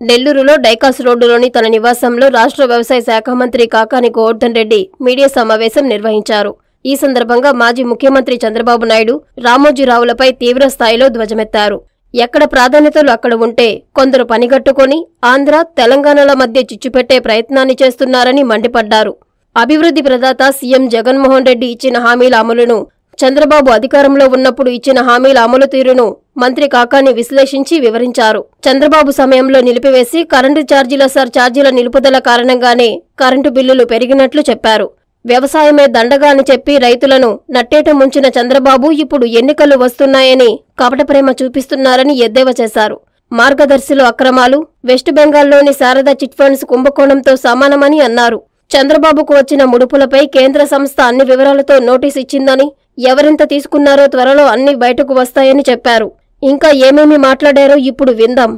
నెల్లూరులో డైకాస్ రోడ్డులోని తన నివాసంలో రాష్ట్ర వ్యవసాయ శాఖ మంత్రి కాకాని గోవర్ధన్ రెడ్డి మీడియా సమావేశం నిర్వహించారు. ఈ సందర్భంగా మాజీ ముఖ్యమంత్రి చంద్రబాబు నాయుడు రామోజీరావులపై తీవ్ర స్థాయిలో ధ్వజమెత్తారు. ఎక్కడ ప్రాధాన్యతలు అక్కడ ఉంటే కొందరు పనిగట్టుకొని ఆంధ్ర తెలంగాణల మధ్య చిచ్చుపెట్టే ప్రయత్నాన్ని చేస్తున్నారని మండిపడ్డారు. అభివృద్ధి ప్రదాత సీఎం జగన్మోహన్ రెడ్డి ఇచ్చిన హామీల అమలును చంద్రబాబు అధికారంలో ఉన్నప్పుడు ఇచ్చిన హామీల అమలు తీరును మంత్రి కాకాని విశ్లేషించి వివరించారు. చంద్రబాబు సమయంలో నిలిపివేసి కరెంటు ఛార్జీల సర్ ఛార్జీల నిలుపుదల కారణంగానే కరెంటు బిల్లులు పెరిగినట్లు చెప్పారు. వ్యవసాయమే దండగా అని చెప్పి రైతులను నట్టేట ముంచిన చంద్రబాబు ఇప్పుడు ఎన్నికలు వస్తున్నాయని కపటప్రేమ చూపిస్తున్నారని ఎద్దేవా చేశారు. మార్గదర్శిలో అక్రమాలు వెస్ట్ బెంగాల్లోని శారదా చిట్ ఫండ్స్ కుంభకోణంతో సమానమని అన్నారు. చంద్రబాబుకు వచ్చిన ముడుపులపై కేంద్ర సంస్థ అన్ని వివరాలతో నోటీస్ ఇచ్చిందని ఎవరెంత తీసుకున్నారో త్వరలో అన్ని బయటకు వస్తాయని చెప్పారు. ఇంకా ఏమేమి మాట్లాడారో ఇప్పుడు విందాం.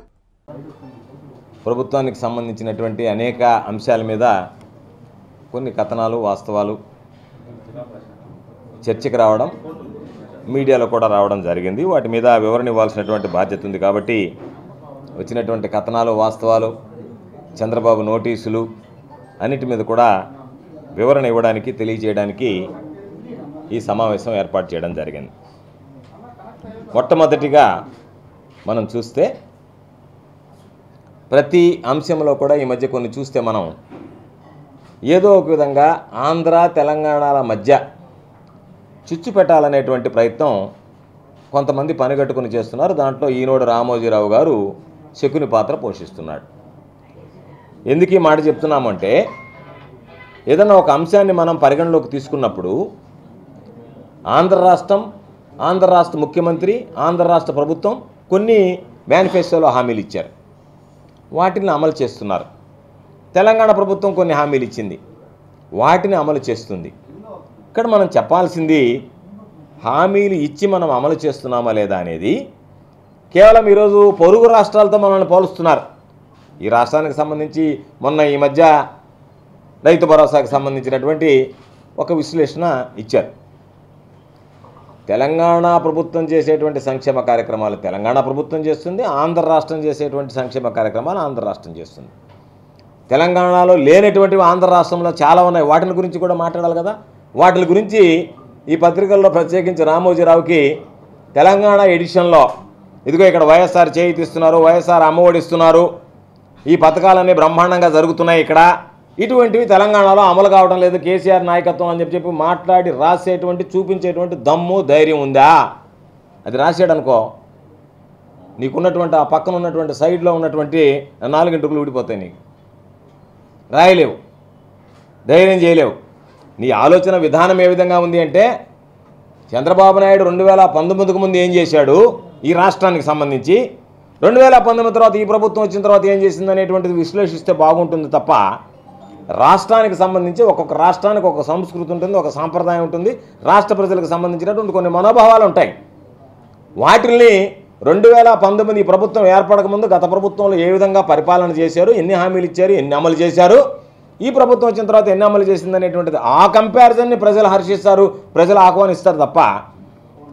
ప్రభుత్వానికి సంబంధించినటువంటి అనేక అంశాల మీద కొన్ని కథనాలు వాస్తవాలు చర్చకు రావడం మీడియాలో కూడా రావడం జరిగింది. వాటి మీద వివరణ ఇవ్వాల్సినటువంటి బాధ్యత ఉంది కాబట్టి వచ్చినటువంటి కథనాలు వాస్తవాలు చంద్రబాబు నోటీసులు అన్నిటి మీద కూడా వివరణ ఇవ్వడానికి తెలియజేయడానికి ఈ సమావేశం ఏర్పాటు చేయడం జరిగింది. మొట్టమొదటిగా మనం చూస్తే ప్రతి అంశంలో కూడా ఈ మధ్య కొన్ని చూస్తే మనం ఏదో ఒక విధంగా ఆంధ్ర తెలంగాణల మధ్య చిచ్చు పెట్టాలనేటువంటి ప్రయత్నం కొంతమంది పనిగట్టుకుని చేస్తున్నారు. దాంట్లో ఈనోడు రామోజీరావు గారు శకుని పాత్ర పోషిస్తున్నాడు. ఎందుకు ఈ మాట చెప్తున్నామంటే ఏదైనా ఒక అంశాన్ని మనం పరిగణలోకి తీసుకున్నప్పుడు ఆంధ్ర రాష్ట్రం ఆంధ్ర రాష్ట్ర ముఖ్యమంత్రి ఆంధ్ర రాష్ట్ర ప్రభుత్వం కొన్ని మేనిఫెస్టోలో హామీలు ఇచ్చారు వాటిని అమలు చేస్తున్నారు. తెలంగాణ ప్రభుత్వం కొన్ని హామీలు ఇచ్చింది వాటిని అమలు చేస్తుంది. ఇక్కడ మనం చెప్పాల్సింది హామీలు ఇచ్చి మనం అమలు చేస్తున్నామా లేదా అనేది కేవలం ఈరోజు పొరుగు రాష్ట్రాలతో మనల్ని పోలుస్తున్నారు. ఈ రాష్ట్రానికి సంబంధించి మొన్న ఈ మధ్య రైతు భరోసాకు సంబంధించినటువంటి ఒక విశ్లేషణ ఇచ్చారు. తెలంగాణ ప్రభుత్వం చేసేటువంటి సంక్షేమ కార్యక్రమాలు తెలంగాణ ప్రభుత్వం చేస్తుంది ఆంధ్ర రాష్ట్రం చేసేటువంటి సంక్షేమ కార్యక్రమాలు ఆంధ్ర రాష్ట్రం చేస్తుంది. తెలంగాణలో లేనటువంటివి ఆంధ్ర రాష్ట్రంలో చాలా ఉన్నాయి. వాటిని గురించి కూడా మాట్లాడాలి కదా. వాటి గురించి ఈ పత్రికల్లో ప్రత్యేకించి రామోజీరావుకి తెలంగాణ ఎడిషన్లో ఇదిగో ఇక్కడ వైఎస్ఆర్ చేయి తీస్తున్నారు వైఎస్ఆర్ అమ్మఒడిస్తున్నారు ఈ పథకాలన్నీ బ్రహ్మాండంగా జరుగుతున్నాయి ఇక్కడ. ఇటువంటివి తెలంగాణలో అమలు కావడం లేదు. కేసీఆర్ నాయకత్వం అని చెప్పి చెప్పి మాట్లాడి రాసేటువంటి చూపించేటువంటి దమ్ము ధైర్యం ఉందా? అది రాసాడు అనుకో. నీకున్నటువంటి ఆ పక్కన ఉన్నటువంటి సైడ్లో ఉన్నటువంటి నాలుగింటికులు ఊడిపోతాయి నీకు. రాయలేవు. ధైర్యం చేయలేవు. నీ ఆలోచన విధానం ఏ విధంగా ఉంది అంటే చంద్రబాబు నాయుడు రెండు వేల పంతొమ్మిదికి ముందు ఏం చేశాడు? ఈ రాష్ట్రానికి సంబంధించి రెండు వేల పంతొమ్మిది తర్వాత ఈ ప్రభుత్వం వచ్చిన తర్వాత ఏం చేసింది అనేటువంటిది విశ్లేషిస్తే బాగుంటుంది తప్ప రాష్ట్రానికి సంబంధించి ఒక్కొక్క రాష్ట్రానికి ఒక సంస్కృతి ఉంటుంది ఒక సాంప్రదాయం ఉంటుంది. రాష్ట్ర ప్రజలకు సంబంధించినటువంటి కొన్ని మనోభావాలు ఉంటాయి. వాటిల్ని రెండు వేల పంతొమ్మిది ఈ ప్రభుత్వం ఏర్పడకముందు గత ప్రభుత్వంలో ఏ విధంగా పరిపాలన చేశారు ఎన్ని హామీలు ఇచ్చారు ఎన్ని అమలు చేశారు ఈ ప్రభుత్వం వచ్చిన తర్వాత ఎన్ని అమలు చేసింది అనేటువంటిది ఆ కంపారిజన్ని ప్రజలు హర్షిస్తారు ప్రజలు ఆహ్వానిస్తారు తప్ప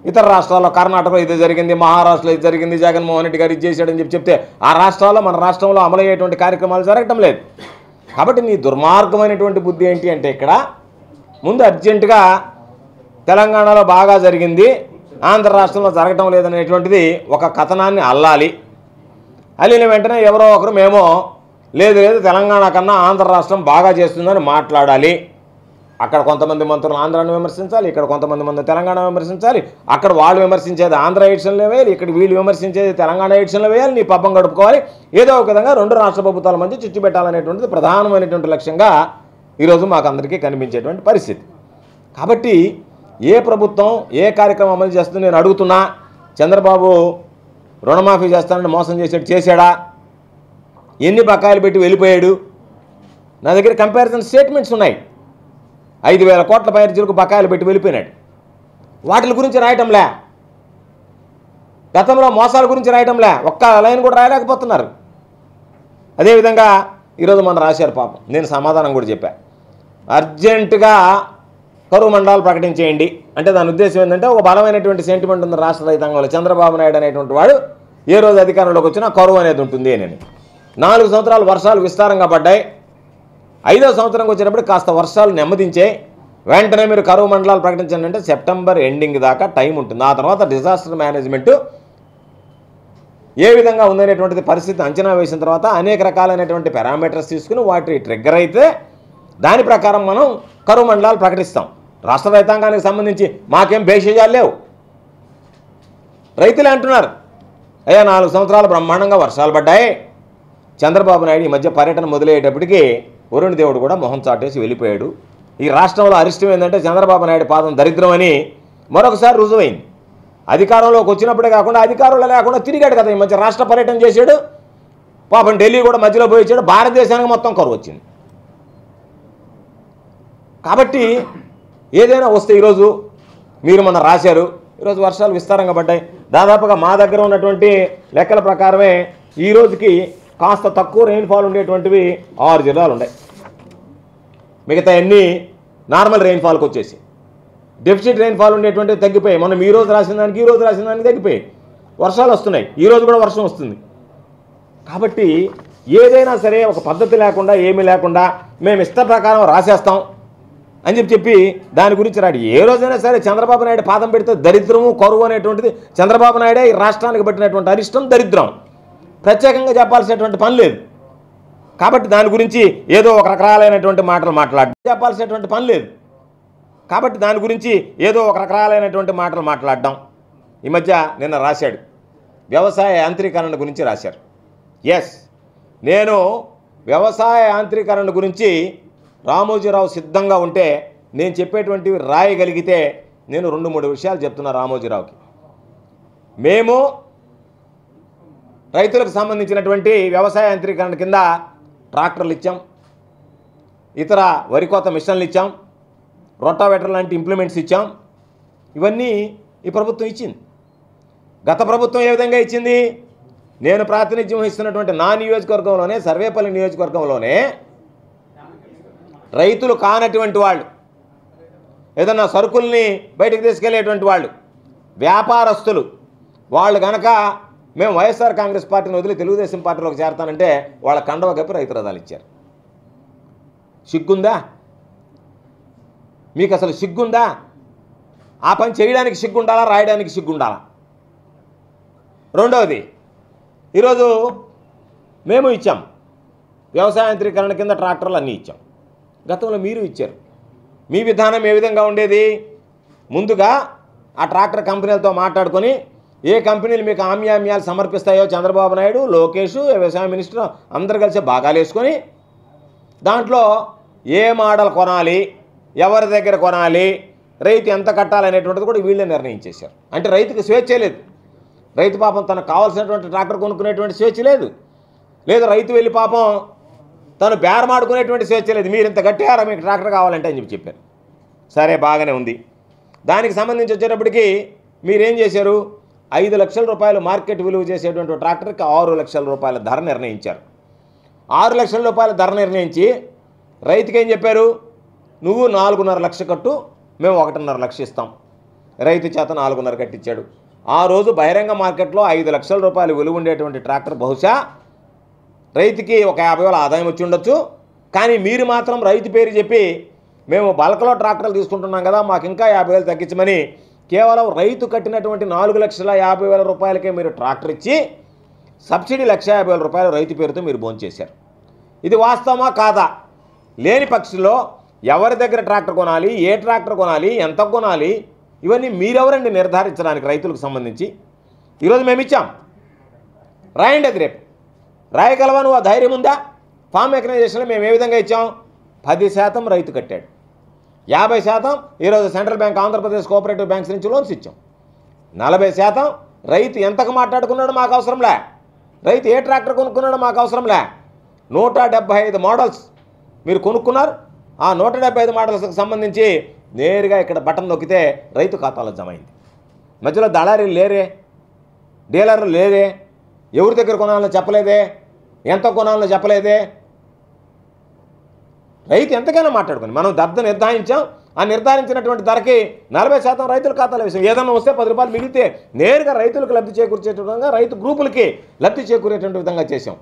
ఇతర రాష్ట్రాల్లో కర్ణాటకలో ఇది జరిగింది మహారాష్ట్రలో ఇది జరిగింది జగన్మోహన్ రెడ్డి గారు ఇది చేశాడని చెప్పి చెప్తే ఆ రాష్ట్రాల్లో మన రాష్ట్రంలో అమలయ్యేటువంటి కార్యక్రమాలు జరగటం లేదు. కాబట్టి నీ దుర్మార్గమైనటువంటి బుద్ధి ఏంటి అంటే ఇక్కడ ముందు అర్జెంటుగా తెలంగాణలో బాగా జరిగింది ఆంధ్ర రాష్ట్రంలో జరగటం లేదనేటువంటిది ఒక కథనాన్ని అల్లాలి. అల్లిన వెంటనే ఎవరో ఒకరు మేము లేదు లేదు తెలంగాణ కన్నా ఆంధ్ర రాష్ట్రం బాగా చేస్తుందని మాట్లాడాలి. అక్కడ కొంతమంది మంత్రులు ఆంధ్రాను విమర్శించాలి ఇక్కడ కొంతమంది మంది తెలంగాణ విమర్శించాలి. అక్కడ వాళ్ళు విమర్శించేది ఆంధ్ర ఎడిషన్లో వేయాలి ఇక్కడ వీళ్ళు విమర్శించేది తెలంగాణ ఎడిషన్లో వేయాలి నీ పబ్బం గడుపుకోవాలి. ఏదో ఒక విధంగా రెండు రాష్ట్ర ప్రభుత్వాల మధ్య చిచ్చు పెట్టాలనేటువంటిది ప్రధానమైనటువంటి లక్ష్యంగా ఈరోజు మాకు అందరికీ కనిపించేటువంటి పరిస్థితి. కాబట్టి ఏ ప్రభుత్వం ఏ కార్యక్రమం అమలు చేస్తుందో నేను అడుగుతున్నా. చంద్రబాబు రుణమాఫీ చేస్తానని మోసం చేసాడు చేశాడా? ఎన్ని బకాయిలు పెట్టి వెళ్ళిపోయాడు? నా దగ్గర కంపారిజన్ స్టేట్మెంట్స్ ఉన్నాయి. ఐదు వేల కోట్ల పైర్జీలకు బకాయిలు పెట్టి వెళ్ళిపోయినాడు. వాటి గురించి రాయటంలే. గతంలో మోసాల గురించి రాయటంలే. ఒక్క లైన్ కూడా రాయలేకపోతున్నారు. అదేవిధంగా ఈరోజు మన రాశారు పాపం. నేను సమాధానం కూడా చెప్పా. అర్జెంటుగా కరువు మండలాలు ప్రకటించేయండి. అంటే దాని ఉద్దేశం ఏంటంటే ఒక బలమైనటువంటి సెంటిమెంట్ ఉంది రాష్ట్ర రైతాంగంలో చంద్రబాబు నాయుడు అనేటువంటి వాడు ఏ రోజు అధికారంలోకి వచ్చినా కరువు అనేది ఉంటుంది అని. నాలుగు సంవత్సరాలు వర్షాలు విస్తారంగా పడ్డాయి. ఐదో సంవత్సరంకి వచ్చేటప్పుడు కాస్త వర్షాలు నెమ్మదించే వెంటనే మీరు కరువు మండలాలు ప్రకటించండి అంటే సెప్టెంబర్ ఎండింగ్ దాకా టైం ఉంటుంది. ఆ తర్వాత డిజాస్టర్ మేనేజ్మెంటు ఏ విధంగా ఉందనేటువంటిది పరిస్థితి అంచనా వేసిన తర్వాత అనేక రకాలైనటువంటి పారామీటర్స్ తీసుకుని వాటి ట్రిగ్గర్ అయితే దాని ప్రకారం మనం కరువు మండలాలు ప్రకటిస్తాం. రాష్ట్ర రైతాంగానికి సంబంధించి మాకేం భేషజాలు లేవు. రైతులే అంటున్నారు అయ్యా నాలుగు సంవత్సరాలు బ్రహ్మాండంగా వర్షాలు పడ్డాయి. చంద్రబాబు నాయుడు ఈ మధ్య పర్యటన మొదలయ్యేటప్పటికీ వరుణ్ దేవుడు కూడా మొహం చాటేసి వెళ్ళిపోయాడు. ఈ రాష్ట్రంలో అరిష్టం ఏంటంటే చంద్రబాబు నాయుడు పాదం దరిద్రం అని మరొకసారి రుజువైంది. అధికారంలోకి వచ్చినప్పుడే కాకుండా అధికారంలో లేకుండా తిరిగాడు కదా ఈ మధ్య రాష్ట్ర పర్యటన చేశాడు. పాపం ఢిల్లీ కూడా మధ్యలో పోయి వచ్చాడు. భారతదేశానికి మొత్తం కరువు వచ్చింది. కాబట్టి ఏదైనా వస్తే ఈరోజు మీరు మొన్న రాశారు. ఈరోజు వర్షాలు విస్తారంగా పడ్డాయి. దాదాపుగా మా దగ్గర ఉన్నటువంటి లెక్కల ప్రకారమే ఈ రోజుకి కాస్త తక్కువ రెయిన్ఫాల్ ఉండేటువంటివి ఆరు జిల్లాలు ఉన్నాయి. మిగతా అన్నీ నార్మల్ రెయిన్ఫాల్కి వచ్చేసి. డెఫిసిట్ రెయిన్ఫాల్ ఉండేటువంటివి తగ్గిపోయాయి మనం ఈ రోజు రాసిన దానికి ఈ రోజు రాసిన దానికి తగ్గిపోయాయి వర్షాలు వస్తున్నాయి. ఈ రోజు కూడా వర్షం వస్తుంది. కాబట్టి ఏదైనా సరే ఒక పద్ధతి లేకుండా ఏమీ లేకుండా మేము ఇష్ట ప్రకారం రాసేస్తాం అని చెప్పి చెప్పి దాని గురించి రాడు. ఏ రోజైనా సరే చంద్రబాబు నాయుడు పాదం పెడితే దరిద్రము కరువు అనేటువంటిది చంద్రబాబు నాయుడే ఈ రాష్ట్రానికి పెట్టినటువంటి అరిష్టం దరిద్రం. ప్రత్యేకంగా చెప్పాల్సినటువంటి పని లేదు. కాబట్టి దాని గురించి ఏదో ఒక రకరాలైనటువంటి మాటలు మాట్లాడడం చెప్పాల్సినటువంటి పని లేదు. కాబట్టి దాని గురించి ఏదో ఒక రకరాలైనటువంటి మాటలు మాట్లాడడం. ఈ మధ్య నిన్న రాశాడు. వ్యవసాయ యాంత్రీకరణ గురించి రాశారు. ఎస్ నేను వ్యవసాయ యాంత్రీకరణ గురించి రామోజీరావు సిద్ధంగా ఉంటే నేను చెప్పేటువంటివి రాయగలిగితే నేను రెండు మూడు విషయాలు చెప్తున్నా రామోజీరావుకి. మేము రైతులకు సంబంధించినటువంటి వ్యవసాయ యాంత్రీకరణ కింద ట్రాక్టర్లు ఇచ్చాం. ఇతర వరి కోత మిషన్లు ఇచ్చాం. రొటావేటర్ లాంటి ఇంప్లిమెంట్స్ ఇచ్చాం. ఇవన్నీ ఈ ప్రభుత్వం ఇచ్చింది. గత ప్రభుత్వం ఏ విధంగా ఇచ్చింది? నేను ప్రాతినిధ్యం వహిస్తున్నటువంటి నా నియోజకవర్గంలోనే సర్వేపల్లి నియోజకవర్గంలోనే రైతులు కానటువంటి వాళ్ళు ఏదన్నా సరుకుల్ని బయటకు తీసుకెళ్ళేటువంటి వాళ్ళు వ్యాపారస్తులు వాళ్ళు కనుక మేము వైఎస్ఆర్ కాంగ్రెస్ పార్టీని వదిలి తెలుగుదేశం పార్టీలోకి చేరతానంటే వాళ్ళ కండవ కప్పి రైతు రథాలు ఇచ్చారు. సిగ్గుందా? మీకు అసలు సిగ్గుందా? ఆ పని చేయడానికి సిగ్గుండాలా రాయడానికి సిగ్గుండాలా? రెండవది ఈరోజు మేము ఇచ్చాం. వ్యవసాయాంత్రీకరణ కింద ట్రాక్టర్లు అన్నీ ఇచ్చాం. గతంలో మీరు ఇచ్చారు. మీ విధానం ఏ విధంగా ఉండేది? ముందుగా ఆ ట్రాక్టర్ కంపెనీలతో మాట్లాడుకొని ఏ కంపెనీలు మీకు ఆమ్యామ్యాలు సమర్పిస్తాయో చంద్రబాబు నాయుడు లోకేష్ వ్యవసాయ మినిస్టర్ అందరు కలిసి భాగాలు వేసుకొని దాంట్లో ఏ మోడల్ కొనాలి ఎవరి దగ్గర కొనాలి రైతు ఎంత కట్టాలనేటువంటిది కూడా వీళ్ళే నిర్ణయించేశారు. అంటే రైతుకు స్వేచ్ఛ లేదు. రైతు పాపం తనకు కావాల్సినటువంటి ట్రాక్టర్ కొనుక్కునేటువంటి స్వేచ్ఛ లేదు. లేదు రైతు వెళ్ళి పాపం తను బేరమాడుకునేటువంటి స్వేచ్ఛ లేదు. మీరు ఇంత గట్టిగారా మీకు ట్రాక్టర్ కావాలంటే అని చెప్పి చెప్పారు. సరే బాగానే ఉంది. దానికి సంబంధించి వచ్చేటప్పటికి మీరేం చేశారు? ఐదు లక్షల రూపాయలు మార్కెట్ విలువ చేసేటువంటి ట్రాక్టర్కి ఆరు లక్షల రూపాయల ధర నిర్ణయించారు. ఆరు లక్షల రూపాయల ధర నిర్ణయించి రైతుకి ఏం చెప్పారు? నువ్వు నాలుగున్నర లక్ష కట్టు మేము ఒకటిన్నర లక్ష ఇస్తాం. రైతు చేత నాలుగున్నర కట్టించాడు. ఆ రోజు బహిరంగ మార్కెట్లో ఐదు లక్షల రూపాయలు విలువ ఉండేటువంటి ట్రాక్టర్ బహుశా రైతుకి ఒక యాభై వేల ఆదాయం వచ్చి ఉండొచ్చు. కానీ మీరు మాత్రం రైతు పేరు చెప్పి మేము బల్క్లో ట్రాక్టర్లు తీసుకుంటున్నాం కదా మాకు ఇంకా యాభై వేలు తగ్గించమని కేవలం రైతు కట్టినటువంటి నాలుగు లక్షల యాభై వేల రూపాయలకే మీరు ట్రాక్టర్ ఇచ్చి సబ్సిడీ లక్ష యాభై వేల రూపాయలు రైతు పేరుతో మీరు భోంచేశారు. ఇది వాస్తవమా కాదా? లేని పక్షంలో ఎవరి దగ్గర ట్రాక్టర్ కొనాలి ఏ ట్రాక్టర్ కొనాలి ఎంత కొనాలి ఇవన్నీ మీరెవరండి నిర్ధారించడానికి రైతులకు సంబంధించి? ఈరోజు మేము ఇచ్చాం. రాయండి అది రేపు. రాయగలవా నువ్వు? ఆ ధైర్యం ఉందా? ఫామ్ మెకనైజేషన్లో మేము ఏ విధంగా ఇచ్చాం? పది శాతం రైతు కట్టాడు. యాభై శాతం ఈరోజు central bank Andhra Pradesh cooperative banks నుంచి లోన్స్ ఇచ్చాం. నలభై శాతం రైతు ఎంతకు మాట్లాడుకున్నాడో మాకు అవసరంలే రైతు ఏ ట్రాక్టర్ కొనుక్కున్నాడో మాకు అవసరంలే నూట డెబ్బై ఐదు మోడల్స్ మీరు కొనుక్కున్నారు. ఆ నూట డెబ్బై ఐదు మోడల్స్కి సంబంధించి నేరుగా ఇక్కడ బటన్ నొక్కితే రైతు ఖాతాలో జమ అయింది. మధ్యలో దళారీలు లేరే డీలర్లు లేరే ఎవరి దగ్గర కొనాలో చెప్పలేదే ఎంత కొనాలో చెప్పలేదే రైతు ఎంతకైనా మాట్లాడుకుని మనం ధర నిర్ధారించాం. ఆ నిర్ధారించినటువంటి ధరకి నలభై శాతం రైతుల ఖాతాలో వేసాం ఏదైనా వస్తే పది రూపాయలు మిగిలితే నేరుగా రైతులకు లబ్ధి చేకూర్చేట విధంగా రైతు గ్రూపులకి లబ్ధి చేకూరేటువంటి విధంగా చేసాం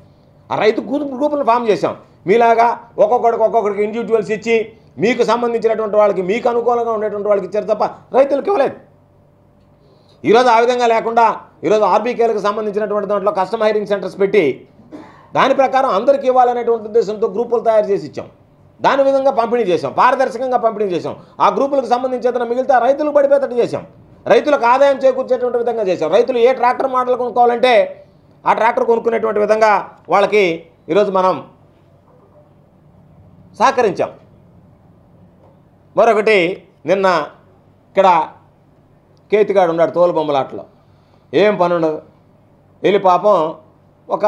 ఆ రైతు గ్రూప్ గ్రూపులను ఫామ్ చేశాం. మీలాగా ఒక్కొక్కడికి ఒక్కొక్కడికి ఇండివిజువల్స్ ఇచ్చి మీకు సంబంధించినటువంటి వాళ్ళకి మీకు అనుకూలంగా ఉండేటువంటి వాళ్ళకి ఇచ్చారు తప్ప రైతులకు ఇవ్వలేదు. ఈరోజు ఆ విధంగా లేకుండా ఈరోజు ఆర్బీకేలకు సంబంధించినటువంటి దాంట్లో కస్టమ్ హైరింగ్ సెంటర్స్ పెట్టి దాని ప్రకారం అందరికీ ఇవ్వాలనేటువంటి ఉద్దేశంతో గ్రూపులు తయారు చేసి ఇచ్చాం. దాని విధంగా పంపిణీ చేసాం పారదర్శకంగా పంపిణీ చేసాం ఆ గ్రూపులకు సంబంధించి మిగిలితే ఆ రైతులకు పడిపోయేటట్టు చేసాం రైతులకు ఆదాయం చేకూర్చేటువంటి విధంగా చేశాం. రైతులు ఏ ట్రాక్టర్ మోడల్ కొనుక్కోవాలంటే ఆ ట్రాక్టర్ కొనుక్కునేటువంటి విధంగా వాళ్ళకి ఈరోజు మనం సహకరించాం. మరొకటి నిన్న ఇక్కడ కేతిగాడు ఉన్నాడు తోలుబొమ్మలాటలో ఏం పని ఉండదు వెళ్ళి పాపం ఒక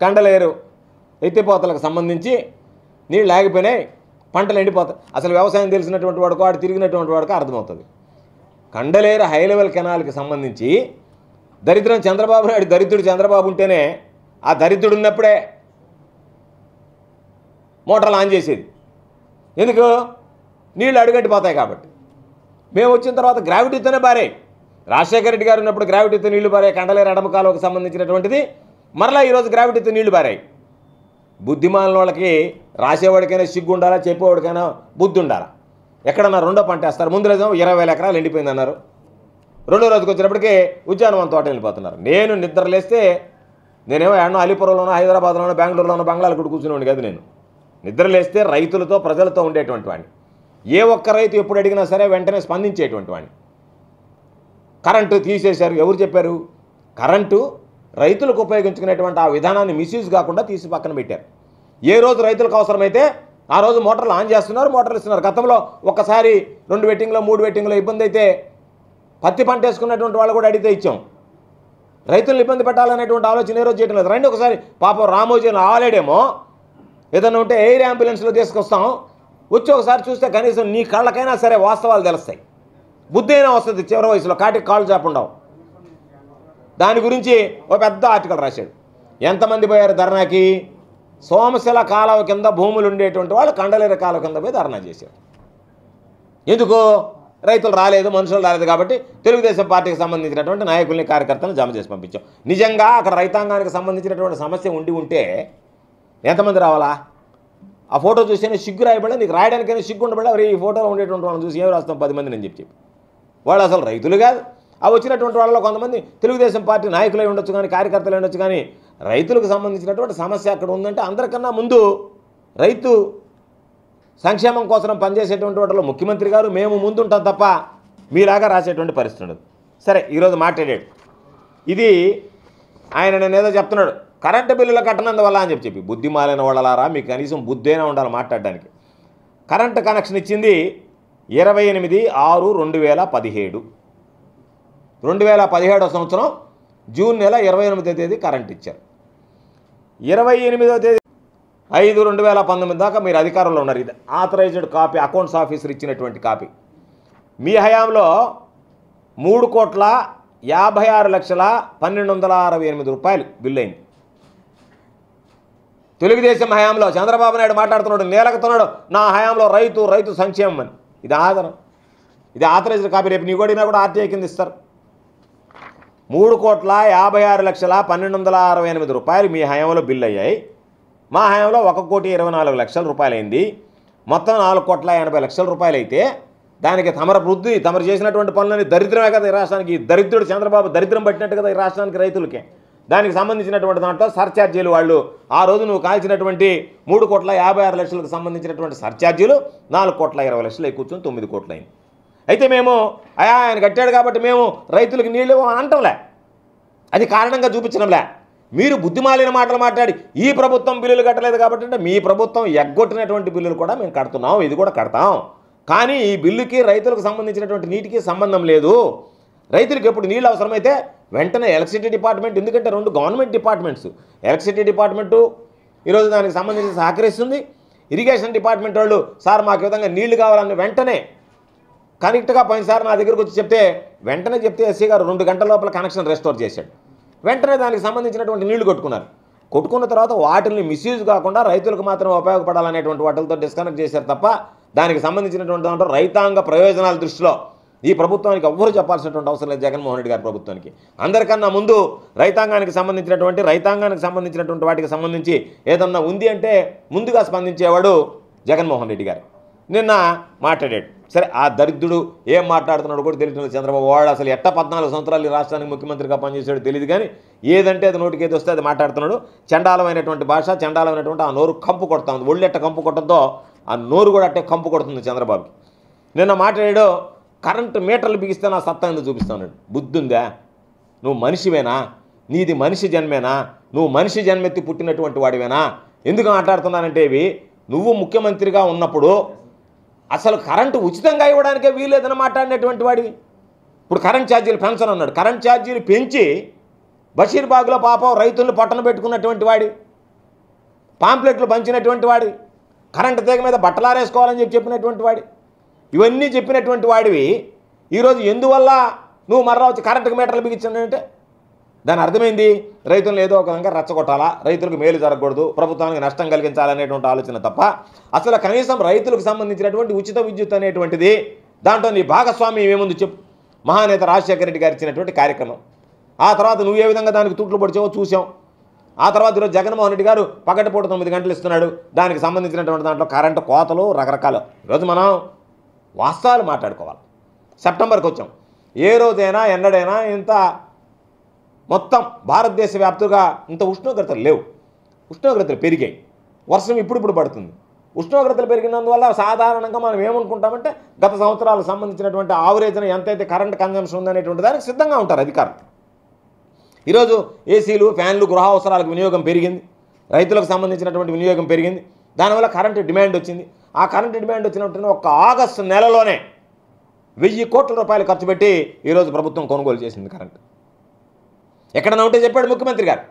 కండలేరు ఎత్తిపోతలకు సంబంధించి నీళ్ళు ఆగిపోయినాయి పంటలు ఎండిపోతాయి. అసలు వ్యవసాయం తెలిసినటువంటి వాడుకో వాడు తిరిగినటువంటి వాడుకో అర్థమవుతుంది. కండలేరు హై లెవెల్ కెనాల్కి సంబంధించి దరిద్రం చంద్రబాబు నాయుడు దరిద్రుడు చంద్రబాబు ఉంటేనే ఆ దరిద్రుడు ఉన్నప్పుడే మోటార్లు ఆన్ చేసేది. ఎందుకు? నీళ్ళు అడుగట్టిపోతాయి కాబట్టి. మేము వచ్చిన తర్వాత గ్రావిటీతోనే బారాయి రాజశేఖర రెడ్డి గారు ఉన్నప్పుడు గ్రావిటీతో నీళ్ళు బారే కండలేరు ఎడమ సంబంధించినటువంటిది. మరలా ఈరోజు గ్రావిటీతో నీళ్ళు బారాయి. బుద్ధిమాన వాళ్ళకి రాసేవాడికైనా సిగ్గు ఉండాలా చెప్పేవాడికైనా బుద్ధి ఉండాలా ఎక్కడన్నా రెండో పంట వేస్తారు ముందు రోజు ఇరవై వేల ఎకరాలు ఎండిపోయింది అన్నారు రెండో రోజుకి వచ్చినప్పటికీ ఉద్యానవనం తోట వెళ్ళిపోతున్నారు. నేను నిద్ర లేస్తే నేనేమో ఎన్నో అలీపురంలోనో హైదరాబాద్లోనో బెంగళూరులోనో బంగాళాలు కూడా కూర్చునేవాడిని కదా నేను. నిద్ర లేస్తే రైతులతో ప్రజలతో ఉండేటువంటి వాడిని. ఏ ఒక్క రైతు ఎప్పుడు అడిగినా సరే వెంటనే స్పందించేటువంటి వాడిని. కరెంటు తీసేశారు ఎవరు చెప్పారు? కరెంటు రైతులకు ఉపయోగించుకునేటువంటి ఆ విధానాన్ని మిస్యూజ్ కాకుండా తీసి పక్కన పెట్టారు. ఏ రోజు రైతులకు అవసరమైతే ఆ రోజు మోటార్లు ఆన్ చేస్తున్నారు మోటార్లు ఇస్తున్నారు. గతంలో ఒకసారి రెండు వెట్టింగ్లో మూడు వెట్టింగ్లో ఇబ్బంది అయితే పత్తి పంట వేసుకున్నటువంటి వాళ్ళు కూడా అడిగితే ఇచ్చాం. రైతులను ఇబ్బంది పెట్టాలనేటువంటి ఆలోచన ఏ రోజు చేయడం లేదు. రండి ఒకసారి పాపం రామోజీ ఆలేడేమో ఏదన్నా ఉంటే ఎయిర్ అంబులెన్స్లో తీసుకొస్తాం. వచ్చి ఒకసారి చూస్తే కనీసం నీ కళ్ళకైనా సరే వాస్తవాలు తెలుస్తాయి. బుద్ధి అయినా వస్తుంది చివరి వయసులో. కాటికి కాళ్ళు చాపుండవు దాని గురించి ఒక పెద్ద ఆర్టికల్ రాశాడు. ఎంతమంది పోయారు ధర్నాకి? సోమశిల కాలువ కింద భూములు ఉండేటువంటి వాళ్ళు కండలేరు కాలువ కింద పోయి ధర్నా చేశారు. ఎందుకు? రైతులు రాలేదు మనుషులు రాలేదు కాబట్టి తెలుగుదేశం పార్టీకి సంబంధించినటువంటి నాయకుల్ని కార్యకర్తలను జమ చేసి పంపించాం. నిజంగా అక్కడ రైతాంగానికి సంబంధించినటువంటి సమస్య ఉండి ఉంటే ఎంతమంది రావాలా? ఆ ఫోటో చూస్తేనే సిగ్గు రాయబడ నీకు రాయడానికైనా సిగ్గు ఉండబడ ఈ ఫోటోలో ఉండేటువంటి వాళ్ళని చూసి ఏం రాస్తాం? పది మంది నేను చెప్పి చెప్పి. వాళ్ళు అసలు రైతులు కాదు. ఆ వచ్చినటువంటి వాళ్ళలో కొంతమంది తెలుగుదేశం పార్టీ నాయకులై ఉండొచ్చు కానీ కార్యకర్తలు ఉండొచ్చు కానీ రైతులకు సంబంధించినటువంటి సమస్య అక్కడ ఉందంటే అందరికన్నా ముందు రైతు సంక్షేమం కోసం పనిచేసేటువంటి వాటిలో ముఖ్యమంత్రి గారు మేము ముందుంటాం తప్ప మీలాగా రాసేటువంటి పరిస్థితి ఉండదు. సరే ఈరోజు మాట్లాడాడు ఇది ఆయన నేను ఏదో చెప్తున్నాడు కరెంటు బిల్లులు కట్టనందువల్ల అని చెప్పి చెప్పి బుద్ధి మాలిన వాళ్ళలారా మీకు కనీసం బుద్ధైనా ఉండాలి మాట్లాడడానికి. కరెంటు కనెక్షన్ ఇచ్చింది ఇరవై ఎనిమిది ఆరు రెండు వేల పదిహేడు. రెండు వేల పదిహేడో సంవత్సరం జూన్ నెల ఇరవై ఎనిమిదో తేదీ కరెంట్ ఇచ్చారు. ఇరవై ఎనిమిదో తేదీ ఐదు రెండు వేల పంతొమ్మిది దాకా మీరు అధికారంలో ఉన్నారు. ఇది ఆథరైజ్డ్ కాపీ అకౌంట్స్ ఆఫీసర్ ఇచ్చినటువంటి కాపీ మీ హయాంలో మూడు కోట్ల యాభై ఆరు లక్షల పన్నెండు వందల అరవై ఎనిమిది రూపాయలు బిల్లు అయింది తెలుగుదేశం హయాంలో చంద్రబాబు నాయుడు మాట్లాడుతున్నాడు నేలకుతున్నాడు నా హయాంలో రైతు రైతు సంక్షేమం అని. ఇది ఆధారం ఇది ఆథరైజ్డ్ కాపీ రేపు నీ కూడా కూడా ఆర్టీఐ కింద ఇస్తారు. మూడు కోట్ల యాభై ఆరు లక్షల పన్నెండు వందల అరవై ఎనిమిది రూపాయలు మీ హయాంలో బిల్ అయ్యాయి. మా హయాంలో ఒక కోటి ఇరవై నాలుగు లక్షల రూపాయలు అయింది మొత్తం నాలుగు కోట్ల ఎనభై లక్షల రూపాయలు అయితే దానికి తమర వృద్ధి తమరు చేసినటువంటి పనులని దరిద్రమే కదా ఈ రాష్ట్రానికి. దరిద్రుడు చంద్రబాబు దరిద్రం పట్టినట్టు కదా ఈ రాష్ట్రానికి రైతులకి. దానికి సంబంధించినటువంటి దాంట్లో సర్ఛార్జీలు వాళ్ళు. ఆ రోజు నువ్వు కాల్చినటువంటి మూడు కోట్ల యాభై ఆరు లక్షలకు సంబంధించినటువంటి సర్ఛార్జీలు నాలుగు కోట్ల ఇరవై లక్షలు కూర్చొని తొమ్మిది కోట్లు అయింది అయితే మేము అయా ఆయన కట్టాడు కాబట్టి మేము రైతులకు నీళ్ళు ఇవ్వం అంటంలే. అది కారణంగా చూపించడంలే మీరు బుద్ధిమాలిన మాటలు మాట్లాడి ఈ ప్రభుత్వం బిల్లులు కట్టలేదు కాబట్టి అంటే మీ ప్రభుత్వం ఎగ్గొట్టినటువంటి బిల్లులు కూడా మేము కడుతున్నాం ఇది కూడా కడతాం. కానీ ఈ బిల్లుకి రైతులకు సంబంధించినటువంటి నీటికి సంబంధం లేదు. రైతులకు ఎప్పుడు నీళ్ళు అవసరమైతే వెంటనే ఎలక్ట్రిసిటీ డిపార్ట్మెంట్ ఎందుకంటే రెండు గవర్నమెంట్ డిపార్ట్మెంట్స్. ఎలక్ట్రిసిటీ డిపార్ట్మెంటు ఈరోజు దానికి సంబంధించి సహకరిస్తుంది. ఇరిగేషన్ డిపార్ట్మెంట్ వాళ్ళు సార్ మాకు ఈ విధంగా నీళ్ళు కావాలని వెంటనే కనెక్ట్గా పోయినసారి నా దగ్గరకు వచ్చి చెప్తే వెంటనే చెప్తే ఎస్సీ గారు రెండు గంటల లోపల కనెక్షన్ రెస్టోర్ చేశాడు. వెంటనే దానికి సంబంధించినటువంటి నీళ్ళు కొట్టుకున్నారు. కొట్టుకున్న తర్వాత వాటిని మిస్యూజ్ కాకుండా రైతులకు మాత్రం ఉపయోగపడాలనేటువంటి వాటితో డిస్కనెక్ట్ చేశారు తప్ప దానికి సంబంధించినటువంటి దాంట్లో రైతాంగ ప్రయోజనాల దృష్టిలో ఈ ప్రభుత్వానికి ఎవ్వరూ చెప్పాల్సినటువంటి అవసరం లేదు జగన్మోహన్ రెడ్డి గారి ప్రభుత్వానికి. అందరికన్నా ముందు రైతాంగానికి సంబంధించినటువంటి రైతాంగానికి సంబంధించినటువంటి వాటికి సంబంధించి ఏదన్నా ఉంది అంటే ముందుగా స్పందించేవాడు జగన్మోహన్ రెడ్డి గారు. నిన్న మాట్లాడాడు. సరే ఆ దరిద్రుడు ఏం మాట్లాడుతున్నాడు కూడా తెలియదు చంద్రబాబు. వాడు అసలు ఎట్ట పద్నాలుగు సంవత్సరాలు ఈ రాష్ట్రానికి ముఖ్యమంత్రిగా పనిచేసాడు తెలియదు కానీ ఏదంటే అది నోటికి ఏది వస్తే అది మాట్లాడుతున్నాడు. చండాలమైనటువంటి భాష చండాలమైనటువంటి ఆ నోరు కంపు కొడతా ఉంది. ఒళ్ళు ఎట్ట కంపు కొట్టద్దో ఆ నోరు కూడా అట్టే కంపు కొడుతుంది చంద్రబాబుకి. నిన్న మాట్లాడాడు కరెంటు మీటర్లు బిగిస్తే నా సత్తా ఎందుకు చూపిస్తాను బుద్ధుందా నువ్వు మనిషివేనా? నీది మనిషి జన్మేనా? నువ్వు మనిషి జన్మెత్తి పుట్టినటువంటి వాడివేనా? ఎందుకు మాట్లాడుతున్నానంటే ఇవి నువ్వు ముఖ్యమంత్రిగా ఉన్నప్పుడు అసలు కరెంటు ఉచితంగా ఇవ్వడానికే వీలేదని మాట్లాడినటువంటి వాడివి. ఇప్పుడు కరెంట్ ఛార్జీలు పెంచను అన్నాడు. కరెంట్ ఛార్జీలు పెంచి బషీర్బాగ్లో పాపం రైతులను పట్టణ పెట్టుకున్నటువంటి వాడి పాంప్లెట్లు పంచినటువంటి వాడి కరెంటు తీగ మీద బట్టలారేసుకోవాలని చెప్పి చెప్పినటువంటి వాడి. ఇవన్నీ చెప్పినటువంటి వాడివి. ఈరోజు ఎందువల్ల నువ్వు మరలా వచ్చి కరెంటుకు మీటర్లు బిగించానంటే దాని అర్థమైంది? రైతులను ఏదో ఒక విధంగా రెచ్చగొట్టాలా? రైతులకు మేలు జరగకూడదు. ప్రభుత్వానికి నష్టం కలిగించాలనేటువంటి ఆలోచన తప్ప అసలు కనీసం రైతులకు సంబంధించినటువంటి ఉచిత విద్యుత్ అనేటువంటిది దాంట్లో నీ భాగస్వామ్యం ఏముంది చెప్పు. మహానేత రాజశేఖర రెడ్డి గారు ఇచ్చినటువంటి కార్యక్రమం. ఆ తర్వాత నువ్వు ఏ విధంగా దానికి తూట్లు పొడిచావో చూసాం ఆ తర్వాత ఈరోజు జగన్మోహన్ రెడ్డి గారు పగటిపూట తొమ్మిది గంటలు ఇస్తున్నాడు. దానికి సంబంధించినటువంటి దాంట్లో కరెంటు కోతలు రకరకాలు. ఈరోజు మనం వాస్తవాలు మాట్లాడుకోవాలి. సెప్టెంబర్కి వచ్చాం ఏ రోజైనా ఎన్నడైనా ఇంత మొత్తం భారతదేశ వ్యాప్తంగా ఇంత ఉష్ణోగ్రతలు లేవు. ఉష్ణోగ్రతలు పెరిగాయి. వర్షం ఇప్పుడిప్పుడు పడుతుంది. ఉష్ణోగ్రతలు పెరిగినందువల్ల సాధారణంగా మనం ఏమనుకుంటామంటే గత సంవత్సరాలకు సంబంధించినటువంటి ఆవరేజ్న ఎంతైతే కరెంట్ కన్జంప్షన్ ఉందనేటువంటి దానికి సిద్ధంగా ఉంటారు అధికారులు. ఈరోజు ఏసీలు ఫ్యాన్లు గృహ అవసరాలకు వినియోగం పెరిగింది. రైతులకు సంబంధించినటువంటి వినియోగం పెరిగింది. దానివల్ల కరెంటు డిమాండ్ వచ్చింది. ఆ కరెంటు డిమాండ్ వచ్చినటువంటి ఒక ఆగస్టు నెలలోనే వెయ్యి కోట్ల రూపాయలు ఖర్చు పెట్టి ఈరోజు ప్రభుత్వం కొనుగోలు చేసింది కరెంటు. ఎక్కడన్నా ఉంటే చెప్పాడు ముఖ్యమంత్రి గారు.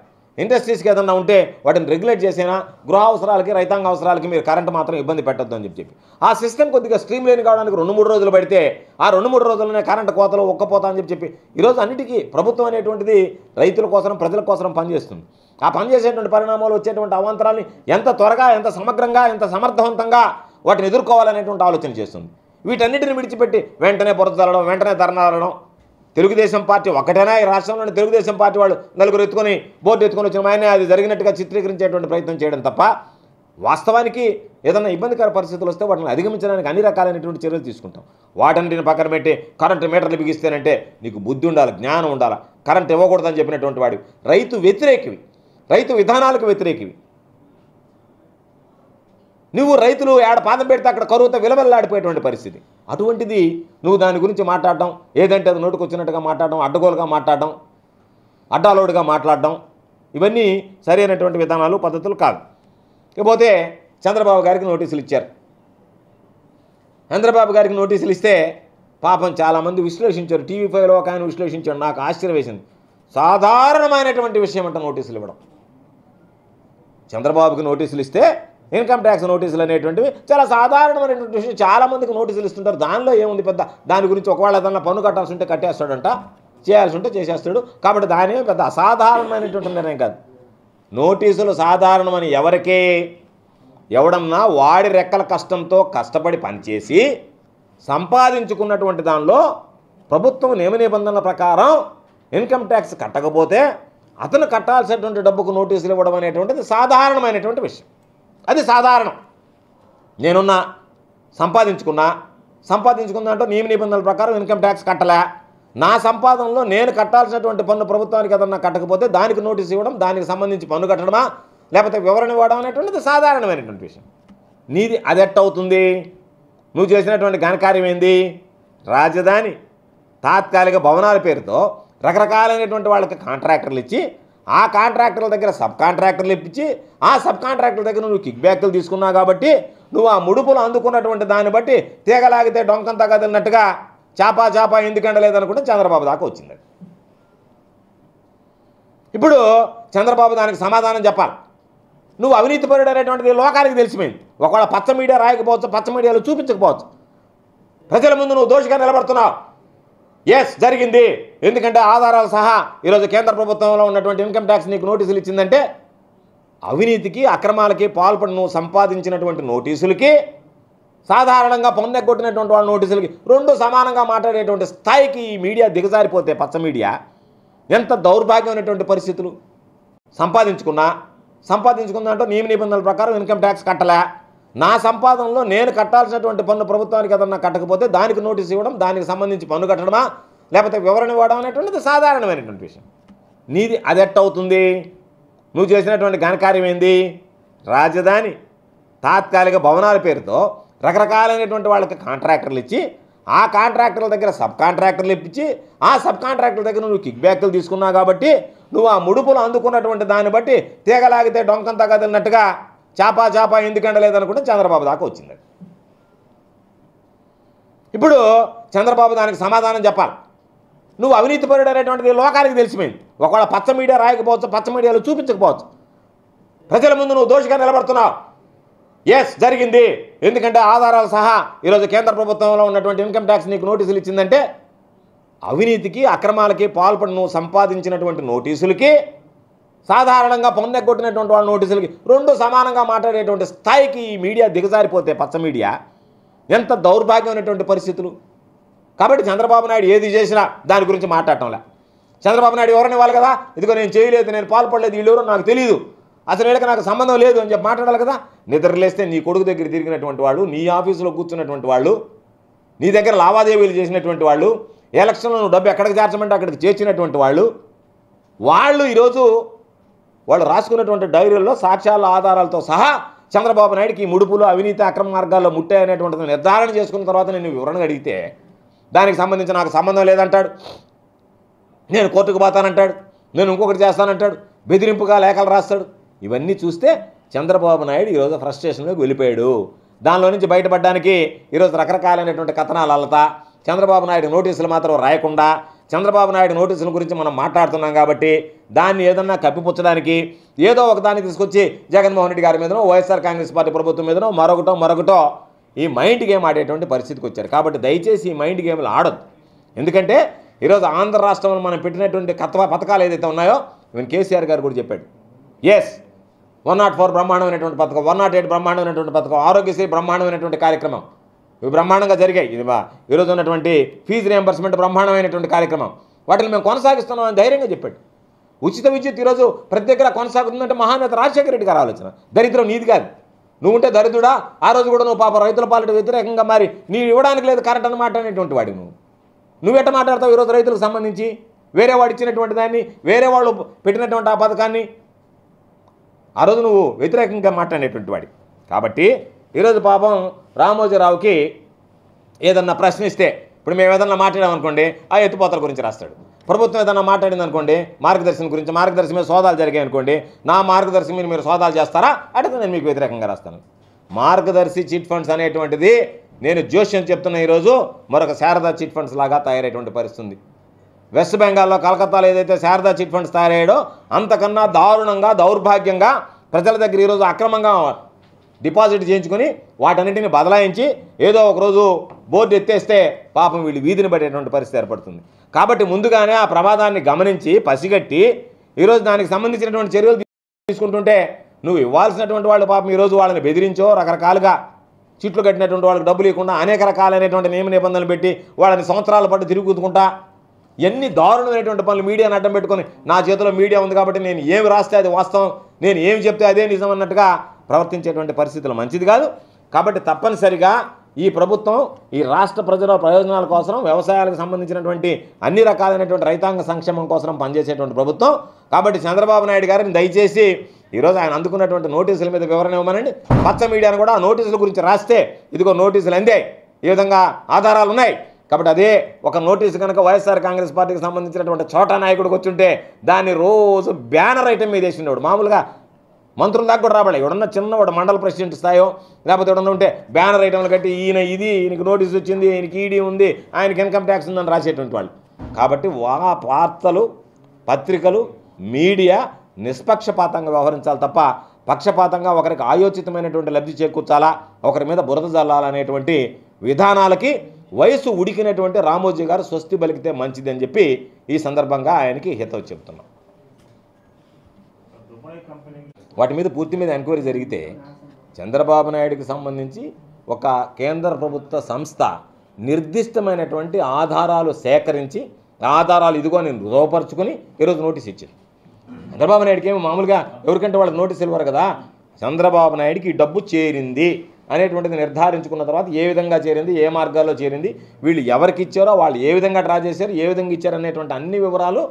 ఇండస్ట్రీస్కి ఏదన్నా ఉంటే వాటిని రెగ్యులేట్ చేసినా? గృహ అవసరాలకి రైతాంగ అవసరాలకి మీరు కరెంట్ మాత్రం ఇబ్బంది పెట్టొద్దు అని చెప్పి చెప్పి. ఆ సిస్టమ్ కొద్దిగా స్ట్రీమ్ లైన్ కావడానికి రెండు మూడు రోజులు పడితే ఆ రెండు మూడు రోజుల్లోనే కరెంటు కోతలు ఒక్కపోతా అని చెప్పి చెప్పి ఈరోజు అన్నిటికీ ప్రభుత్వం అనేటువంటిది రైతుల కోసం ప్రజల కోసం పనిచేస్తుంది. ఆ పనిచేసేటువంటి పరిణామాలు వచ్చేటువంటి అవాంతరాలని ఎంత త్వరగా ఎంత సమగ్రంగా ఎంత సమర్థవంతంగా వాటిని ఎదుర్కోవాలనేటువంటి ఆలోచన చేస్తుంది. వీటన్నిటిని విడిచిపెట్టి వెంటనే పొరతలడం వెంటనే ధర్నాలడం తెలుగుదేశం పార్టీ ఒకటేనా? ఈ రాష్ట్రంలోని తెలుగుదేశం పార్టీ వాళ్ళు నలుగురు ఎత్తుకొని బోర్డు ఎత్తుకొని వచ్చిన ఆయన అది జరిగినట్టుగా చిత్రీకరించేటువంటి ప్రయత్నం చేయడం తప్ప వాస్తవానికి ఏదైనా ఇబ్బందికర పరిస్థితులు వస్తే వాటిని అధిగమించడానికి అన్ని రకాలైనటువంటి చర్యలు తీసుకుంటాం. వాటన్నిటిని పక్కన పెట్టి కరెంటు మీటర్లు బిగిస్తేనంటే నీకు బుద్ధి ఉండాలి జ్ఞానం ఉండాలి. కరెంట్ ఇవ్వకూడదని చెప్పినటువంటి వాడు. రైతు వ్యతిరేకివి. రైతు విధానాలకు వ్యతిరేకివి. నువ్వు రైతులు ఏడ పాదం పెడితే అక్కడ కరువుతో విలవెల్లాడిపోయేటువంటి పరిస్థితి. అటువంటిది నువ్వు దాని గురించి మాట్లాడడం ఏదంటే అది నోటుకు వచ్చినట్టుగా మాట్లాడడం అడ్డగోలుగా మాట్లాడడం అడ్డాలోడుగా మాట్లాడడం ఇవన్నీ సరైనటువంటి విధానాలు పద్ధతులు కాదు. ఇకపోతే చంద్రబాబు గారికి నోటీసులు ఇచ్చారు. చంద్రబాబు గారికి నోటీసులు ఇస్తే పాపం చాలామంది విశ్లేషించారు. టీవీ ఫైవ్లో ఒక ఆయన విశ్లేషించాడు. నాకు ఆశ్చర్యం వేసింది సాధారణమైనటువంటి విషయం అంట నోటీసులు ఇవ్వడం. చంద్రబాబుకి నోటీసులు ఇస్తే ఇన్కమ్ ట్యాక్స్ నోటీసులు అనేటువంటివి చాలా సాధారణమైనటువంటి విషయం. చాలామందికి నోటీసులు ఇస్తుంటారు. దానిలో ఏముంది పెద్ద? దాని గురించి ఒకవేళ ఏదన్నా పన్ను కట్టాల్సి ఉంటే కట్టేస్తాడంట. చేయాల్సి ఉంటే చేసేస్తాడు. కాబట్టి దాని పెద్ద? అసాధారణమైనటువంటి నిర్ణయం కాదు. నోటీసులు సాధారణమని ఎవరికే ఎవడన్నా వాడి రెక్కల కష్టంతో కష్టపడి పనిచేసి సంపాదించుకున్నటువంటి దానిలో ప్రభుత్వం నియమ నిబంధనల ప్రకారం ఇన్కమ్ ట్యాక్స్ కట్టకపోతే అతను కట్టాల్సినటువంటి డబ్బుకు నోటీసులు ఇవ్వడం అనేటువంటిది సాధారణమైనటువంటి విషయం. అది సాధారణం. నేనున్నా సంపాదించుకున్నా సంపాదించుకున్న దాంట్లో నియమ నిబంధనల ప్రకారం ఇన్కమ్ ట్యాక్స్ కట్టలే. నా సంపాదనలో నేను కట్టాల్సినటువంటి పన్ను ప్రభుత్వానికి ఏదన్నా కట్టకపోతే దానికి నోటీస్ ఇవ్వడం దానికి సంబంధించి పన్ను కట్టడమా? లేకపోతే వివరణ ఇవ్వడం అనేటువంటిది సాధారణమైనటువంటి విషయం. నీది అది ఎట్టవుతుంది నువ్వు చేసినటువంటి ఘనకార్యం ఏంది? రాజధాని తాత్కాలిక భవనాల పేరుతో రకరకాలైనటువంటి వాళ్ళకి కాంట్రాక్టర్లు ఇచ్చి ఆ కాంట్రాక్టర్ల దగ్గర సబ్ కాంట్రాక్టర్లు ఇప్పించి ఆ సబ్ కాంట్రాక్టర్ల దగ్గర నువ్వు కిక్ బ్యాక్లు తీసుకున్నావు కాబట్టి నువ్వు ఆ ముడుపులు అందుకున్నటువంటి దాన్ని బట్టి తీగలాగితే డొంకంతా కదిలినట్టుగా చాపా చాపా ఎందుకండలేదనుకుంటే చంద్రబాబు దాకా వచ్చింది. ఇప్పుడు చంద్రబాబు దానికి సమాధానం చెప్పాలి. నువ్వు అవినీతి పరుడు అనేటువంటిది లోకానికి తెలిసిపోయింది. ఒకవేళ పచ్చ మీడియా రాయకపోవచ్చు పచ్చ మీడియాలో చూపించకపోవచ్చు. ప్రజల ముందు నువ్వు దోషిగా నిలబడుతున్నావు. ఎస్ జరిగింది. ఎందుకంటే ఆధారాలు సహా ఈరోజు కేంద్ర ప్రభుత్వంలో ఉన్నటువంటి ఇన్కమ్ ట్యాక్స్ నీకు నోటీసులు ఇచ్చిందంటే అవినీతికి అక్రమాలకి పాల్పడి నువ్వు సంపాదించినటువంటి నోటీసులకి సాధారణంగా పొందెగొట్టినటువంటి వాళ్ళ నోటీసులకి రెండు సమానంగా మాట్లాడేటువంటి స్థాయికి ఈ మీడియా దిగజారిపోతే పచ్చ మీడియా ఎంత దౌర్భాగ్యమైనటువంటి పరిస్థితులు. సంపాదించుకున్నా సంపాదించుకున్నా అంటే నియమ నిబంధనల ప్రకారం ఇన్కమ్ ట్యాక్స్ కట్టలే. నా సంపాదనలో నేను కట్టాల్సినటువంటి పన్ను ప్రభుత్వానికి ఏదన్నా కట్టకపోతే దానికి నోటీస్ ఇవ్వడం దానికి సంబంధించి పన్ను కట్టడమా? లేకపోతే వివరణ ఇవ్వడం అనేటువంటిది సాధారణమైనటువంటి విషయం. నీది అది ఎట్టవుతుంది నువ్వు చేసినటువంటి ఘనకార్యం ఏంది? రాజధాని. తాత్కాలిక భవనాల పేరుతో రకరకాలైనటువంటి వాళ్ళకి కాంట్రాక్టర్లు ఇచ్చి ఆ కాంట్రాక్టర్ల దగ్గర సబ్ కాంట్రాక్టర్లు ఇప్పించి ఆ సబ్ కాంట్రాక్టర్ల దగ్గర నువ్వు కిక్ బ్యాక్లు తీసుకున్నావు కాబట్టి నువ్వు ఆ ముడుపులు అందుకున్నటువంటి దాన్ని బట్టి తీగలాగితే డొంకంతా కదిలినట్టుగా చాపా చాపా ఎందుకంటే లేదనుకుంటే చంద్రబాబు దాకా వచ్చింది. ఇప్పుడు చంద్రబాబు దానికి సమాధానం చెప్పాలి. నువ్వు అవినీతి పరుడు అనేటువంటిది లోకానికి తెలిసిపోయింది. ఒకవేళ పచ్చ మీడియా రాయకపోవచ్చు పచ్చ మీడియాలో చూపించకపోవచ్చు. ప్రజల ముందు నువ్వు దోషిగా నిలబడుతున్నావు. ఎస్ జరిగింది. ఎందుకంటే ఆధారాలు సహా ఈరోజు కేంద్ర ప్రభుత్వంలో ఉన్నటువంటి ఇన్కమ్ ట్యాక్స్ నీకు నోటీసులు ఇచ్చిందంటే అవినీతికి అక్రమాలకి పాల్పడి నువ్వు సంపాదించినటువంటి నోటీసులకి సాధారణంగా పొందెగొట్టినటువంటి వాళ్ళ నోటీసులకి రెండు సమానంగా మాట్లాడేటువంటి స్థాయికి ఈ మీడియా దిగజారిపోతే పచ్చ మీడియా ఎంత దౌర్భాగ్యమైనటువంటి పరిస్థితులు? కాబట్టి చంద్రబాబు నాయుడు ఏది చేసినా దాని గురించి మాట్లాడటంలే. చంద్రబాబు నాయుడు ఎవరిని ఇవ్వాలి కదా? ఇదిగో నేను చేయలేదు నేను పాల్పడలేదు వీళ్ళెవరో నాకు తెలియదు అసలు వీళ్ళకి నాకు సంబంధం లేదు అని చెప్పి మాట్లాడాలి కదా? నిద్రలేస్తే నీ కొడుకు దగ్గర తిరిగినటువంటి వాళ్ళు నీ ఆఫీసులో కూర్చున్నటువంటి వాళ్ళు నీ దగ్గర లావాదేవీలు చేసినటువంటి వాళ్ళు ఎలక్షన్లో నువ్వు డబ్బు ఎక్కడికి చేర్చమంటే అక్కడికి చేర్చినటువంటి వాళ్ళు వాళ్ళు ఈరోజు వాళ్ళు రాసుకున్నటువంటి డైరీల్లో సాక్ష్యాల ఆధారాలతో సహా చంద్రబాబు నాయుడుకి ఈ ముడుపులు అవినీతి అక్రమ మార్గాల్లో ముట్టాయనేటువంటిది నిర్ధారణ చేసుకున్న తర్వాత నేను వివరణ అడిగితే దానికి సంబంధించి నాకు సంబంధం లేదంటాడు. నేను కోర్టుకు పోతానంటాడు. నేను ఇంకొకటి చేస్తానంటాడు. బెదిరింపుగా లేఖలు రాస్తాడు. ఇవన్నీ చూస్తే చంద్రబాబు నాయుడు ఈరోజు ఫ్రస్ట్రేషన్లోకి వెళ్ళిపోయాడు. దానిలో నుంచి బయటపడడానికి ఈరోజు రకరకాలైనటువంటి కథనాలు అల్లతా. చంద్రబాబు నాయుడు నోటీసులు మాత్రం రాయకుండా చంద్రబాబు నాయుడు నోటీసుల గురించి మనం మాట్లాడుతున్నాం కాబట్టి దాన్ని ఏదన్నా కప్పిపుచ్చడానికి ఏదో ఒక దాన్ని తీసుకొచ్చి జగన్మోహన్ రెడ్డి గారి మీదనో వైఎస్ఆర్ కాంగ్రెస్ పార్టీ ప్రభుత్వం మీదనో మరొకటో మరొకటో ఈ మైండ్ గేమ్ ఆడేటువంటి పరిస్థితికి వచ్చారు. కాబట్టి దయచేసి ఈ మైండ్ గేమ్లు ఆడద్దు. ఎందుకంటే ఈరోజు ఆంధ్ర రాష్ట్రంలో మనం పెట్టినటువంటి కత్వ పథకాలు ఏదైతే ఉన్నాయో ఈవెన్ కేసీఆర్ గారు కూడా చెప్పాడు. ఎస్ వన్ నాట్ ఫోర్ బ్రహ్మాండమైనటువంటి పథకం వన్ నాట్ ఎయిట్ బ్రహ్మాండమైనటువంటి పథకం ఆరోగ్యశ్రీ బ్రహ్మాండమైనటువంటి కార్యక్రమం. ఇవి బ్రహ్మాండంగా జరిగాయి. ఇది మా- ఈరోజు ఉన్నటువంటి ఫీజు రియంబర్స్మెంట్ బ్రహ్మాండమైనటువంటి కార్యక్రమం. వాటిని మేము కొనసాగిస్తున్నామని ధైర్యంగా చెప్పాడు. ఉచిత విద్యుత్ ఈరోజు ప్రతి దగ్గర కొనసాగుతుందంటే మహానేత రాజశేఖర రెడ్డి గారు ఆలోచన. దరిద్రం నీది కాదు. నువ్వు ఉంటే దరిద్రుడా ఆ రోజు కూడా నువ్వు పాప రైతుల పాలిట వ్యతిరేకంగా మరి నీ ఇవ్వడానికి లేదు కరెంట్ అని మాట్లాడేటువంటి వాడి నువ్వు. నువ్వెట్ట మాట్లాడతావు ఈరోజు రైతులకు సంబంధించి? వేరే వాడు ఇచ్చినటువంటి దాన్ని వేరే వాళ్ళు పెట్టినటువంటి ఆ పథకాన్ని? ఆ రోజు నువ్వు వ్యతిరేకంగా మాట్లాడేటువంటి వాడి కాబట్టి ఈరోజు పాపం రామోజీరావుకి ఏదన్నా ప్రశ్నిస్తే ఇప్పుడు మేము ఏదన్నా మాట్లాడామనుకోండి ఆ ఎత్తుపోతల గురించి రాస్తాడు. ప్రభుత్వం ఏదన్నా మాట్లాడింది అనుకోండి మార్గదర్శనం గురించి మార్గదర్శనం మీద సోదాలు జరిగాయి అనుకోండి నా మార్గదర్శనం మీద మీరు సోదాలు చేస్తారా? అడిగితే నేను మీకు వ్యతిరేకంగా రాస్తాను. మార్గదర్శి చిట్ ఫండ్స్ అనేటువంటిది నేను జోష్యం చెప్తున్న ఈరోజు మరొక శారదా చిట్ ఫండ్స్ లాగా తయారయ్యేటువంటి పరిస్థితి వెస్ట్ బెంగాల్లో కలకత్తాలో ఏదైతే శారదా చిట్ ఫండ్స్ తయారయ్యాడో అంతకన్నా దారుణంగా దౌర్భాగ్యంగా ప్రజల దగ్గర ఈరోజు అక్రమంగా డిపాజిట్ చేయించుకొని వాటన్నిటిని బదలాయించి ఏదో ఒకరోజు బోర్డు ఎత్తేస్తే పాపం వీళ్ళు వీధిని పడేటువంటి పరిస్థితి ఏర్పడుతుంది. కాబట్టి ముందుగానే ఆ ప్రమాదాన్ని గమనించి పసిగట్టి ఈరోజు దానికి సంబంధించినటువంటి చర్యలు తీసుకుంటుంటే నువ్వు ఇవ్వాల్సినటువంటి వాళ్ళు పాపం ఈరోజు వాళ్ళని బెదిరించో రకరకాలుగా చిట్లు కట్టినటువంటి వాళ్ళకి డబ్బులు ఇవ్వకుండా అనేక రకాలైనటువంటి నియమ నిబంధనలు పెట్టి వాళ్ళని సంవత్సరాల పాటు తిరుగుతుకుంటా ఎన్ని దారుణమైనటువంటి పనులు మీడియాని అడ్డం పెట్టుకొని నా చేతిలో మీడియా ఉంది కాబట్టి నేను ఏమి రాస్తే అది వాస్తవం నేను ఏమి చెప్తే అదే నిజం అన్నట్టుగా ప్రవర్తించేటువంటి పరిస్థితులు మంచిది కాదు. కాబట్టి తప్పనిసరిగా ఈ ప్రభుత్వం ఈ రాష్ట్ర ప్రజల ప్రయోజనాల కోసం వ్యవసాయాలకు సంబంధించినటువంటి అన్ని రకాలైనటువంటి రైతాంగ సంక్షేమం కోసం పనిచేసేటువంటి ప్రభుత్వం. కాబట్టి చంద్రబాబు నాయుడు గారిని దయచేసి ఈరోజు ఆయన అందుకున్నటువంటి నోటీసుల మీద వివరణ ఇవ్వమనండి. పచ్చ మీడియాను కూడా ఆ నోటీసుల గురించి రాస్తే ఇదిగో నోటీసులు అందే. ఈ విధంగా ఆధారాలు ఉన్నాయి. కాబట్టి అదే ఒక నోటీసు కనుక వైఎస్ఆర్ కాంగ్రెస్ పార్టీకి సంబంధించినటువంటి చోటా నాయకుడికి వచ్చుంటే దాన్ని రోజు బ్యానర్ ఐటమ్ మీద వేసిండేవాడు. మామూలుగా మంత్రుల దాకా కూడా రాబడే ఎవడన్నా చిన్నవాడు మండల ప్రెసిడెంట్ స్థాయో లేకపోతే ఎవడన్నా ఉంటే బ్యానర్ ఐటమ్లు కట్టి ఈయన ఇది ఈయనకి నోటీస్ వచ్చింది ఈయనకి ఈడీ ఉంది ఆయనకి ఇన్కమ్ ట్యాక్స్ ఉందని రాసేటువంటి వాళ్ళు. కాబట్టి వా వార్తలు పత్రికలు మీడియా నిష్పక్షపాతంగా వ్యవహరించాలి తప్ప పక్షపాతంగా ఒకరికి ఆయోచితమైనటువంటి లబ్ధి చేకూర్చాలా ఒకరి మీద బురద జల్లాలనేటువంటి విధానాలకి వయసు ఉడికినటువంటి రామోజీ గారు స్వస్తి బలికితే మంచిది అని చెప్పి ఈ సందర్భంగా ఆయనకి హితవు చెప్తున్నాం వాటి మీద పూర్తి మీద ఎంక్వైరీ జరిగితే చంద్రబాబు నాయుడుకి సంబంధించి ఒక కేంద్ర ప్రభుత్వ సంస్థ నిర్దిష్టమైనటువంటి ఆధారాలు సేకరించి ఆధారాలు ఇదిగో నేను రుజువుపరుచుకొని ఈరోజు నోటీస్ ఇచ్చింది చంద్రబాబు నాయుడుకి ఏమో మామూలుగా ఎవరికంటే వాళ్ళకి నోటీస్ ఇవ్వరు కదా. చంద్రబాబు నాయుడుకి డబ్బు చేరింది అనేటువంటిది నిర్ధారించుకున్న తర్వాత ఏ విధంగా చేరింది ఏ మార్గాల్లో చేరింది వీళ్ళు ఎవరికి ఇచ్చారో వాళ్ళు ఏ విధంగా డ్రా చేశారు ఏ విధంగా ఇచ్చారు అనేటువంటి అన్ని వివరాలు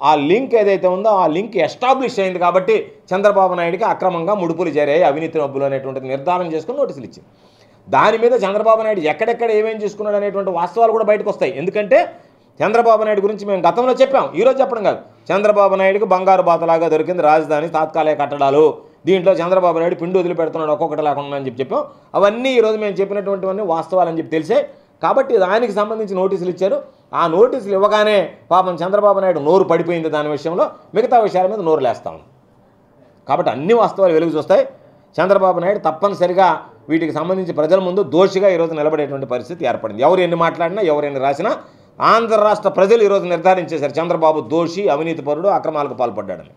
ఆ లింక్ ఏదైతే ఉందో ఆ లింక్ ఎస్టాబ్లిష్ అయింది కాబట్టి చంద్రబాబు నాయుడికి అక్రమంగా ముడుపులు చేరాయి అవినీతి డబ్బులు అనేటువంటిది నిర్ధారణ చేసుకుని నోటీసులు ఇచ్చింది దాని మీద చంద్రబాబు నాయుడు ఎక్కడెక్కడ ఏమేం చేసుకున్నాడు అనేటువంటి వాస్తవాలు కూడా బయటకు వస్తాయి. ఎందుకంటే చంద్రబాబు నాయుడు గురించి మేము గతంలో చెప్పాం. ఈరోజు చెప్పడం కాదు. చంద్రబాబు నాయుడుకి బంగారు బాతలాగా దొరికింది రాజధాని తాత్కాలిక కట్టడాలు. దీంట్లో చంద్రబాబు నాయుడు పిండి వదిలిపెడుతున్నాడు ఒక్కొక్కటి లేకుండా అని చెప్పి చెప్పాం. అవన్నీ ఈరోజు మేము చెప్పినటువంటివన్నీ వాస్తవాలని చెప్పి తెలిసే కాబట్టి దానికి సంబంధించి నోటీసులు ఇచ్చారు. ఆ నోటీసులు ఇవ్వగానే పాపం చంద్రబాబు నాయుడు నోరు పడిపోయింది దాని విషయంలో. మిగతా విషయాల మీద నోరు లేస్తా ఉంది. కాబట్టి అన్ని వాస్తవాలు వెలుగు చూస్తాయి. చంద్రబాబు నాయుడు తప్పనిసరిగా వీటికి సంబంధించి ప్రజల ముందు దోషిగా ఈరోజు నిలబడేటువంటి పరిస్థితి ఏర్పడింది. ఎవరు ఎన్ని మాట్లాడినా ఎవరు ఎన్ని రాసినా ఆంధ్ర రాష్ట్ర ప్రజలు ఈరోజు నిర్ధారించేశారు. చంద్రబాబు దోషి అవినీతిపరుడు అక్రమాలకు పాల్పడ్డాడని.